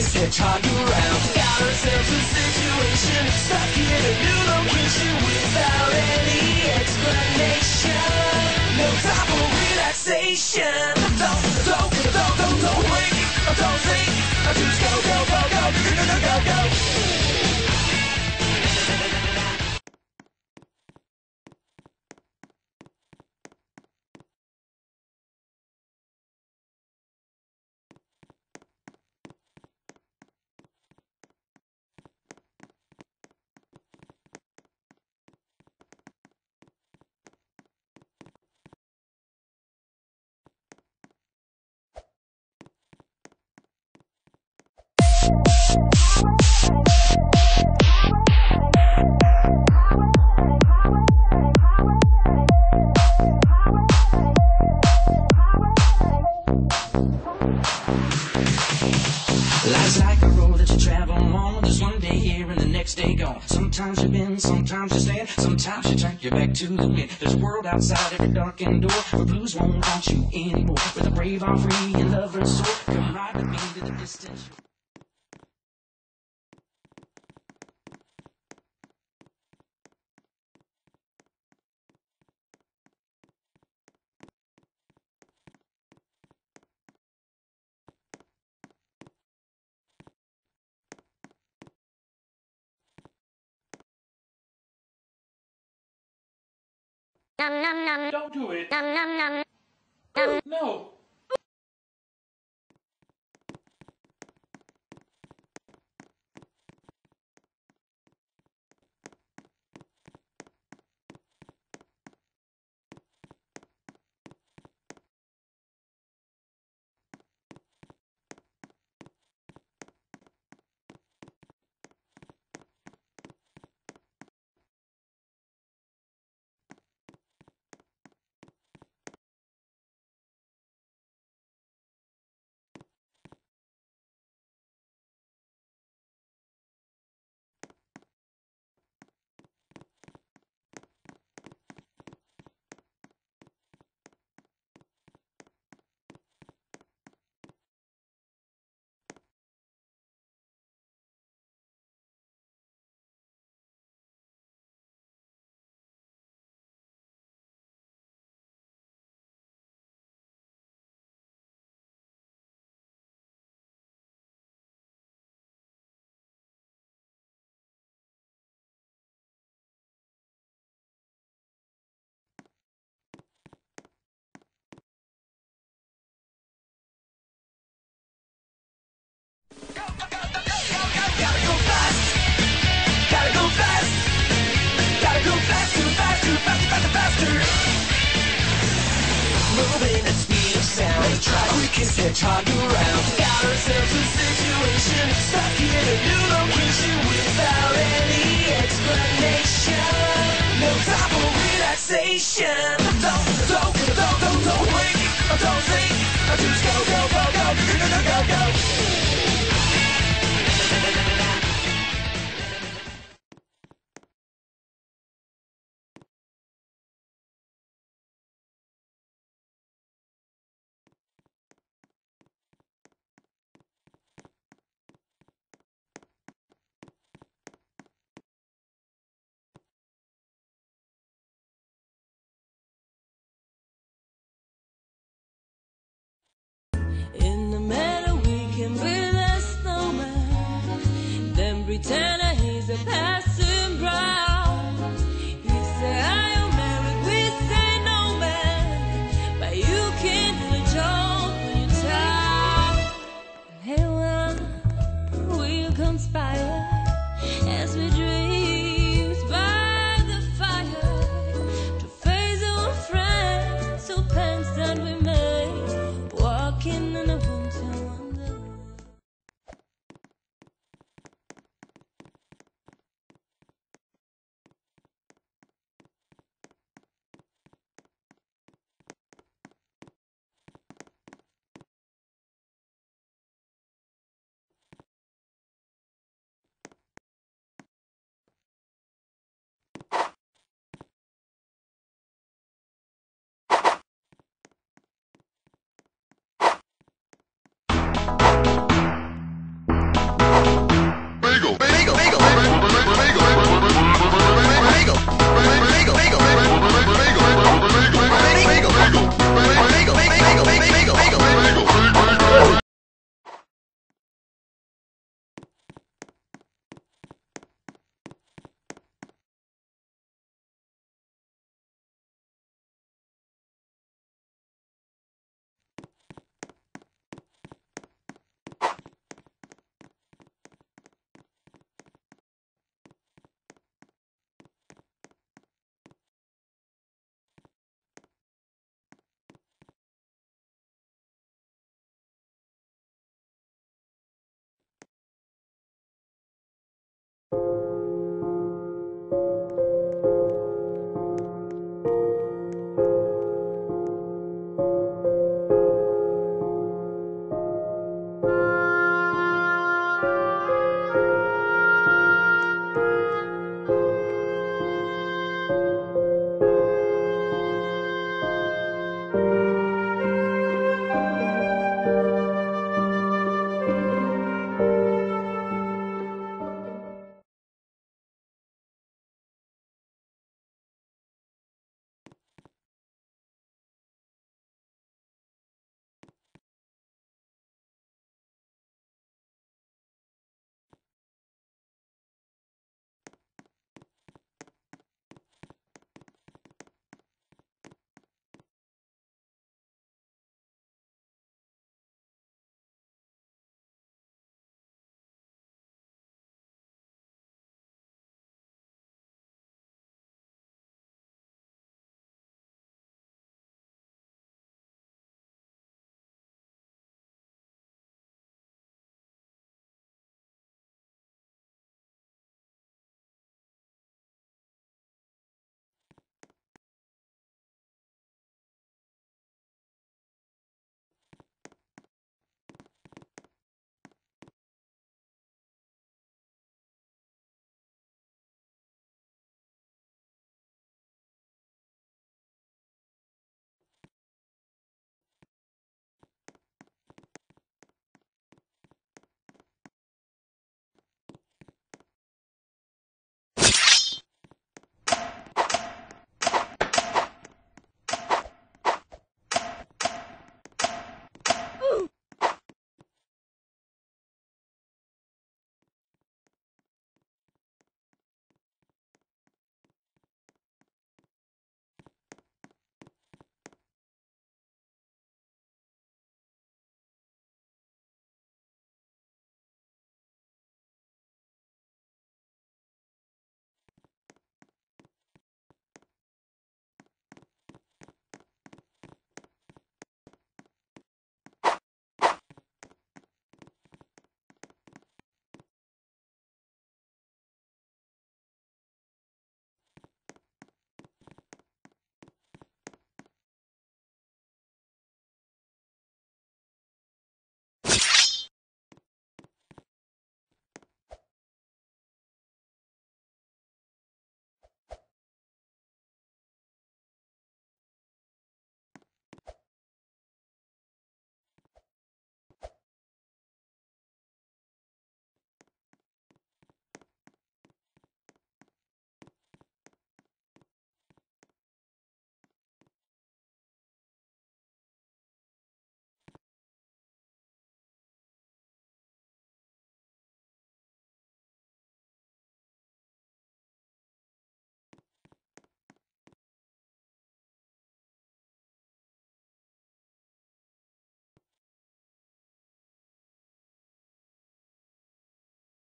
quickest hedgehog around. Got ourselves a situation, stuck in a new location without any explanation. No time for relaxation. Life's like a road that you travel on. There's one day here and the next day gone. Sometimes you bend, sometimes you stand, sometimes you turn your back to the wind. There's a world outside every darkened door where blues won't haunt you anymore. With the brave are free and lovers soar. Come ride with me to the Nom nom nom. Don't do it. Nom nom nom. Oh, no. Moving at speed of sound. Try quickest hedgehog around. Got ourselves a situation. Stuck in a new location without any explanation. No time for relaxation. Don't, don't, don't, don't, don't blink. Don't think. Go, go, pretend he's a past